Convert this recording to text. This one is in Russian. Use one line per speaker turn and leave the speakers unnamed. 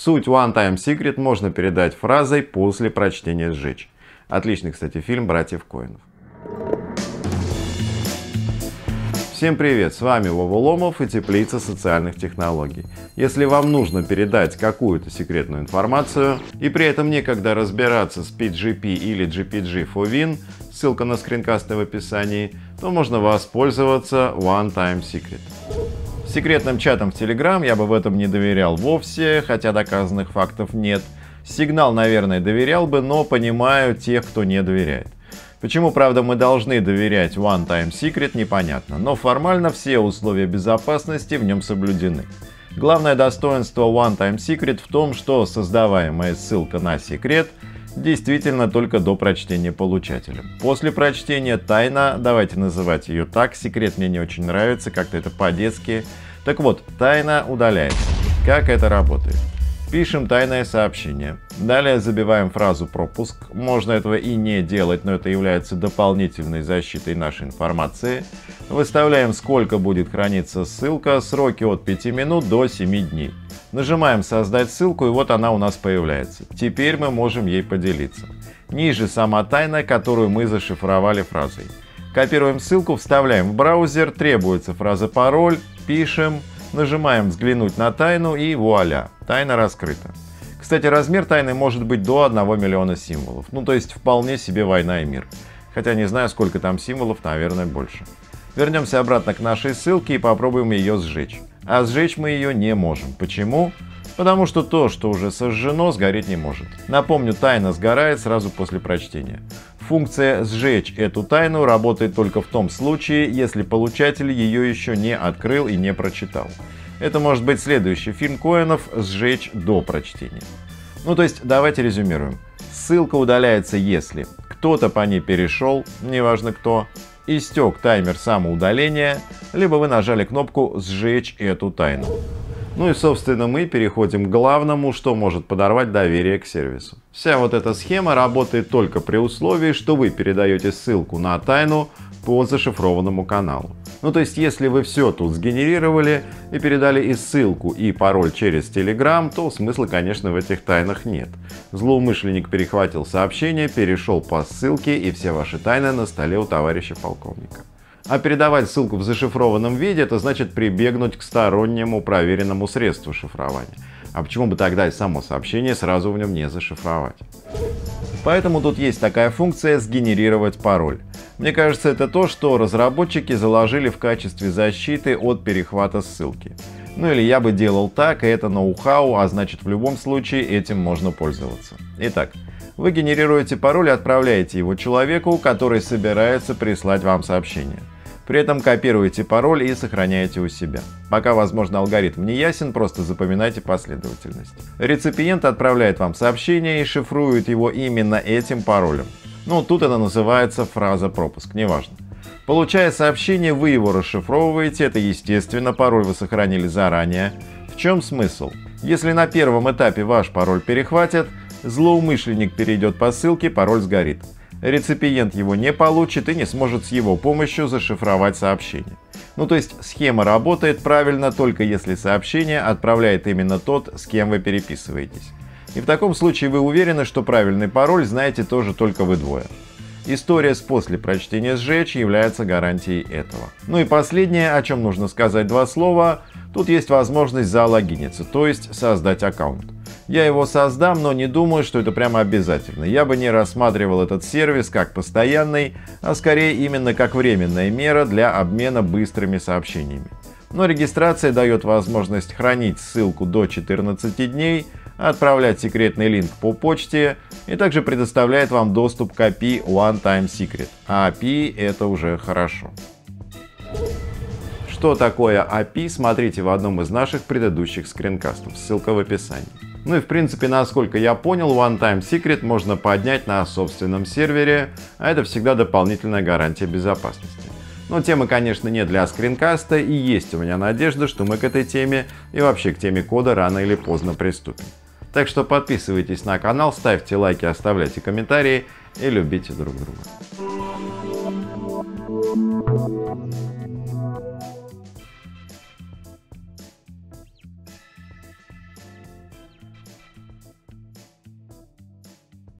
Суть One Time Secret можно передать фразой после прочтения «сжечь». Отличный, кстати, фильм братьев Коинов. Всем привет, с вами Вова Ломов и Теплица социальных технологий. Если вам нужно передать какую-то секретную информацию и при этом некогда разбираться с PGP или GPG for Win, ссылка на скринкасты в описании, то можно воспользоваться One Time Secret. Секретным чатом в Telegram я бы в этом не доверял вовсе, хотя доказанных фактов нет. Сигнал, наверное, доверял бы, но понимаю тех, кто не доверяет. Почему, правда, мы должны доверять One Time Secret, непонятно, но формально все условия безопасности в нем соблюдены. Главное достоинство One Time Secret в том, что создаваемая ссылка на секрет действительно только до прочтения получателем. После прочтения тайна, давайте называть ее так, секрет мне не очень нравится, как-то это по-детски. Так вот, тайна удаляется. Как это работает? Пишем тайное сообщение. Далее забиваем фразу пропуск. Можно этого и не делать, но это является дополнительной защитой нашей информации. Выставляем, сколько будет храниться ссылка, сроки от 5 минут до 7 дней. Нажимаем «Создать ссылку» и вот она у нас появляется. Теперь мы можем ей поделиться. Ниже сама тайна, которую мы зашифровали фразой. Копируем ссылку, вставляем в браузер, требуется фраза-пароль, пишем, Нажимаем «Взглянуть на тайну» и вуаля, тайна раскрыта. Кстати, размер тайны может быть до 1 миллиона символов. Ну, то есть вполне себе война и мир. Хотя не знаю, сколько там символов, наверное, больше. Вернемся обратно к нашей ссылке и попробуем ее сжечь. А сжечь мы ее не можем. Почему? Потому что то, что уже сожжено, сгореть не может. Напомню, тайна сгорает сразу после прочтения. Функция «сжечь эту тайну» работает только в том случае, если получатель ее еще не открыл и не прочитал. Это может быть следующий фильм Коэнов «Сжечь до прочтения». Ну то есть давайте резюмируем. Ссылка удаляется, если кто-то по ней перешел, неважно кто, истек таймер самоудаления, либо вы нажали кнопку «Сжечь эту тайну». Ну и, собственно, мы переходим к главному, что может подорвать доверие к сервису. Вся вот эта схема работает только при условии, что вы передаете ссылку на тайну по зашифрованному каналу. Ну то есть, если вы все тут сгенерировали и передали и ссылку, и пароль через Telegram, то смысла, конечно, в этих тайнах нет. Злоумышленник перехватил сообщение, перешел по ссылке, и все ваши тайны на столе у товарища полковника. А передавать ссылку в зашифрованном виде, это значит прибегнуть к стороннему проверенному средству шифрования. А почему бы тогда и само сообщение сразу в нем не зашифровать? Поэтому тут есть такая функция «сгенерировать пароль». Мне кажется, это то, что разработчики заложили в качестве защиты от перехвата ссылки. Ну или я бы делал так, и это ноу-хау, а значит в любом случае этим можно пользоваться. Итак, вы генерируете пароль и отправляете его человеку, который собирается прислать вам сообщение. При этом копируете пароль и сохраняете у себя. Пока, возможно, алгоритм не ясен, просто запоминайте последовательность. Реципиент отправляет вам сообщение и шифрует его именно этим паролем. Ну, тут это называется фраза пропуск, неважно. Получая сообщение, вы его расшифровываете, это естественно, пароль вы сохранили заранее. В чем смысл? Если на первом этапе ваш пароль перехватят, злоумышленник перейдет по ссылке, пароль сгорит реципиент его не получит и не сможет с его помощью зашифровать сообщение. Ну то есть схема работает правильно только если сообщение отправляет именно тот, с кем вы переписываетесь. И в таком случае вы уверены, что правильный пароль знаете тоже только вы двое. История с после прочтения сжечь является гарантией этого. Ну и последнее, о чем нужно сказать два слова, тут есть возможность залогиниться, то есть создать аккаунт. Я его создам, но не думаю, что это прямо обязательно. Я бы не рассматривал этот сервис как постоянный, а скорее именно как временная мера для обмена быстрыми сообщениями. Но регистрация дает возможность хранить ссылку до 14 дней, отправлять секретный линк по почте и также предоставляет вам доступ к API One Time Secret. А API это уже хорошо. Что такое API, смотрите в одном из наших предыдущих скринкастов, ссылка в описании. Ну и в принципе, насколько я понял, One Time Secret можно поднять на собственном сервере, а это всегда дополнительная гарантия безопасности. Но темы, конечно, не для скринкаста, и есть у меня надежда, что мы к этой теме и вообще к теме кода рано или поздно приступим. Так что подписывайтесь на канал, ставьте лайки, оставляйте комментарии и любите друг друга.